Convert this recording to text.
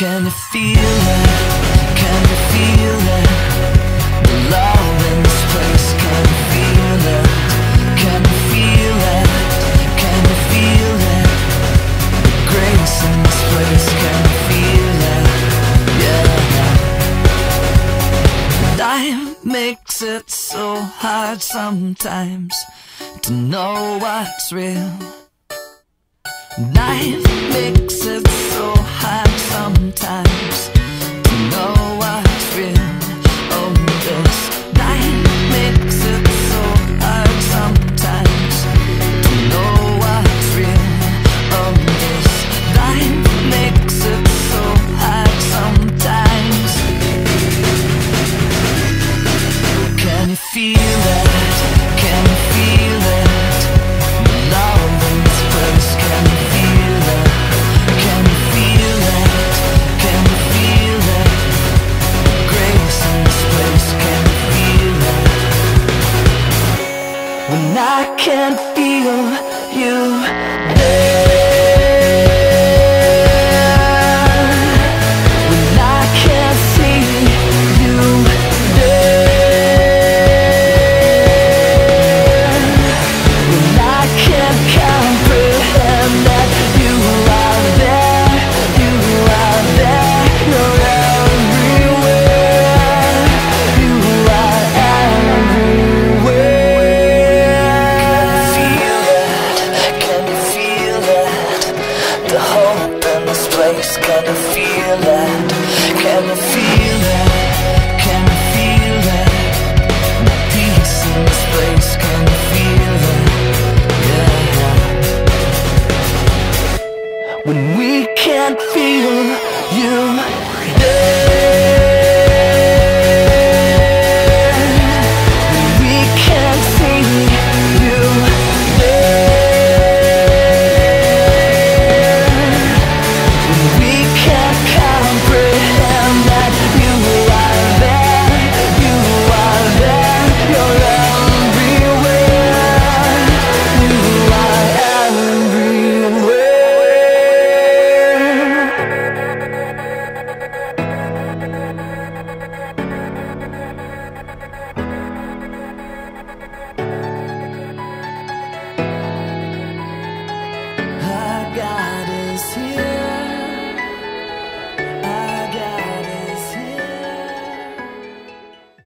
Can you feel it? Can you feel it? The love in this place. Can you feel it? Can you feel it? Can you feel it? The grace in this place. Can you feel it? Yeah. Time makes it so hard sometimes to know what's real. Life makes it so hard sometimes to know what's real. This life makes it so hard sometimes to know what's real. This life makes it so hard sometimes. Can you feel that? can voice Got to feel that Can I feel that? Can I feel that? My peace in this place Can I feel that? Yeah When we can't feel you there